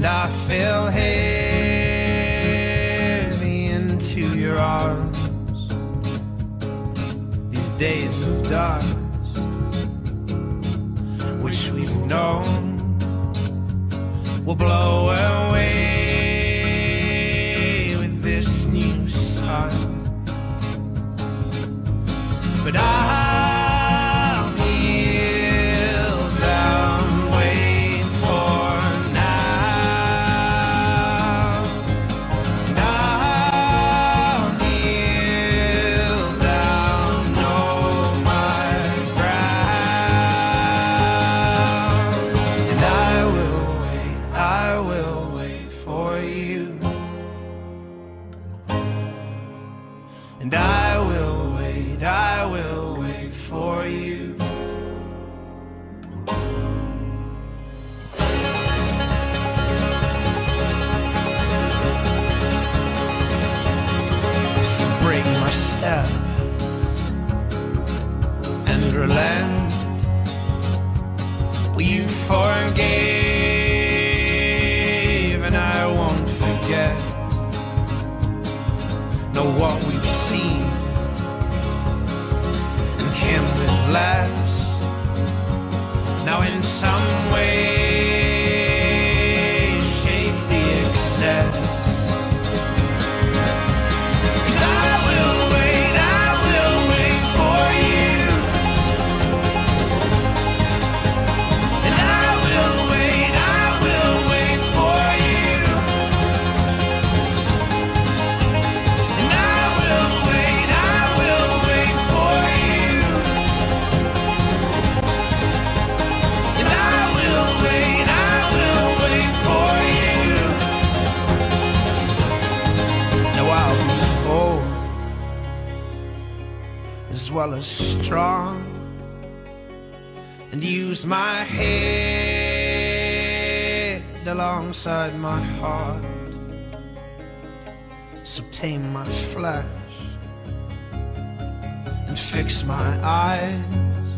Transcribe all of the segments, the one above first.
fell heavy into your arms. These days of darkness, which we've known, will blow away with this new sun. But I'll And I will wait, I will wait for you. So break my step and relent. Well, you forgave, and I won't forget. Know what we've Now, in some way, as well as strong and use my head alongside my heart. So tame my flesh and fix my eyes.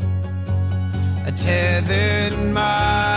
I tethered my